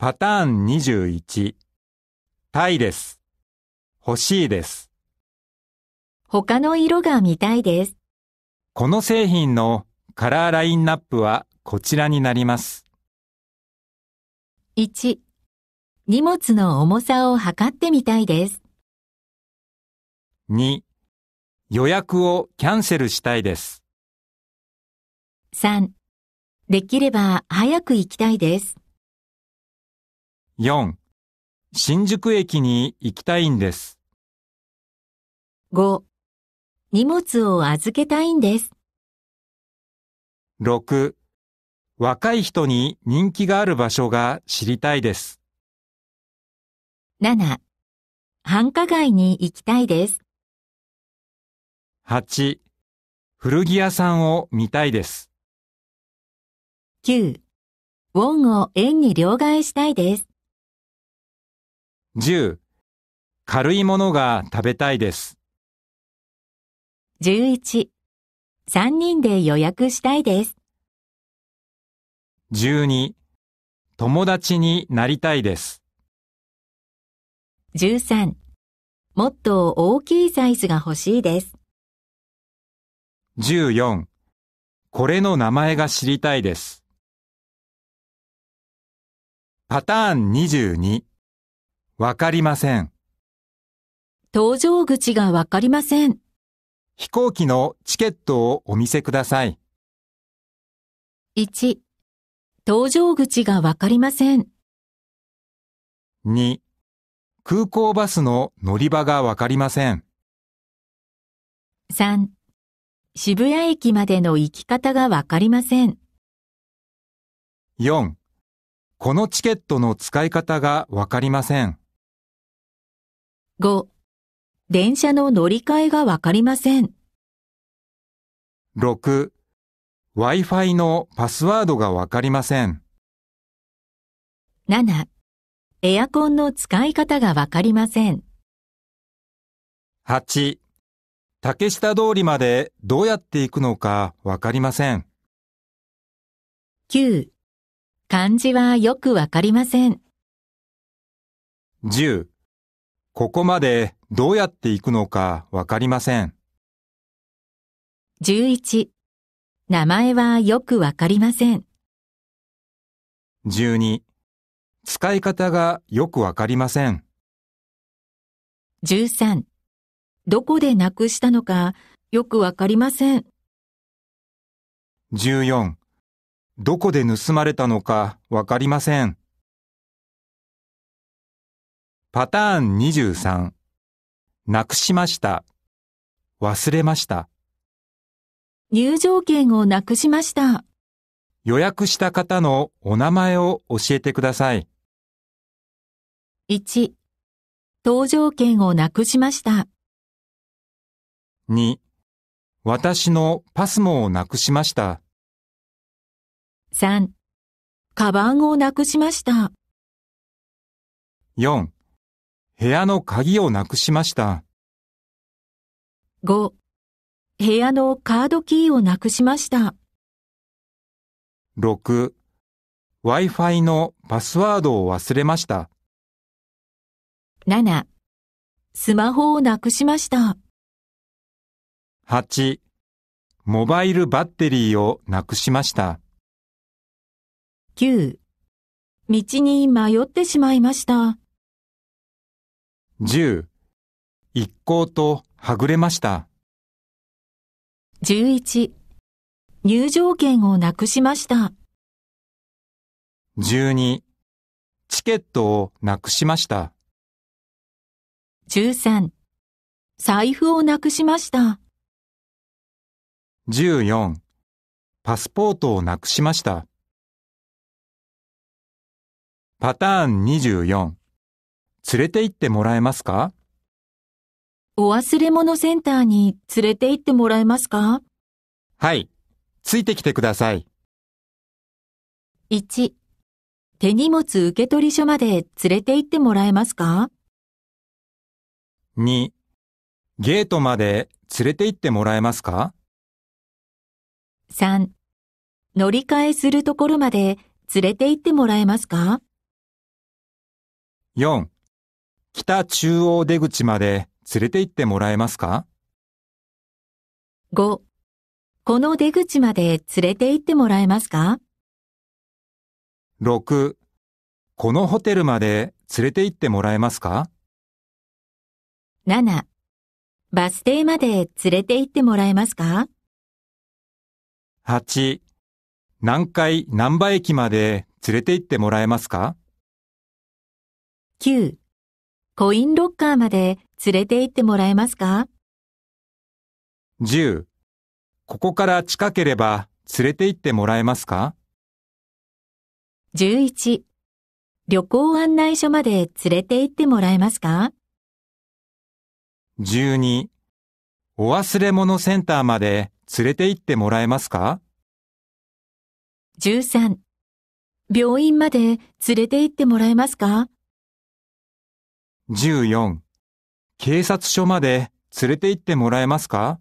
パターン21タイです。欲しいです。他の色が見たいです。この製品のカラーラインナップはこちらになります。1、荷物の重さを測ってみたいです。2予約をキャンセルしたいです。3、できれば早く行きたいです。4新宿駅に行きたいんです。5、荷物を預けたいんです。6若い人に人気がある場所が知りたいです。7、繁華街に行きたいです。8古着屋さんを見たいです。9、ウォンを円に両替したいです。10軽いものが食べたいです。11、3人で予約したいです。12友達になりたいです。13、もっと大きいサイズが欲しいです。14これの名前が知りたいです。パターン22わかりません。搭乗口がわかりません。飛行機のチケットをお見せください。1、搭乗口がわかりません。2空港バスの乗り場がわかりません。3、渋谷駅までの行き方がわかりません。4このチケットの使い方がわかりません。5、電車の乗り換えがわかりません。6 Wi-Fi のパスワードがわかりません。7、エアコンの使い方がわかりません。8竹下通りまでどうやって行くのかわかりません。9、漢字はよくわかりません。10ここまでどうやって行くのかわかりません。11、名前はよくわかりません。12使い方がよくわかりません。13、どこでなくしたのかよくわかりません。14どこで盗まれたのかわかりません。パターン23なくしました。忘れました。入場券をなくしました。予約した方のお名前を教えてください。1、搭乗券をなくしました。2私のパスモをなくしました。3、カバンをなくしました。4部屋の鍵をなくしました。5、部屋のカードキーをなくしました。6 Wi-Fi のパスワードを忘れました。7、スマホをなくしました。8モバイルバッテリーをなくしました。9、道に迷ってしまいました。10一行とはぐれました。11、入場券をなくしました。12チケットをなくしました。13、財布をなくしました。14パスポートをなくしました。パターン24連れて行ってもらえますか？お忘れ物センターに連れて行ってもらえますか？はい。ついてきてください。?1、手荷物受取所まで連れて行ってもらえますか？2ゲートまで連れて行ってもらえますか ?3、乗り換えするところまで連れて行ってもらえますか？4、北中央出口まで連れて行ってもらえますか？5、この出口まで連れて行ってもらえますか ?6、このホテルまで連れて行ってもらえますか ?7、バス停まで連れて行ってもらえますか ?8、何階何波駅まで連れて行ってもらえますか ?9、コインロッカーまで連れて行ってもらえますか ?10、ここから近ければ連れて行ってもらえますか ?11、旅行案内所まで連れて行ってもらえますか ?12、お忘れ物センターまで連れて行ってもらえますか ?13、病院まで連れて行ってもらえますか？14、警察署まで連れて行ってもらえますか？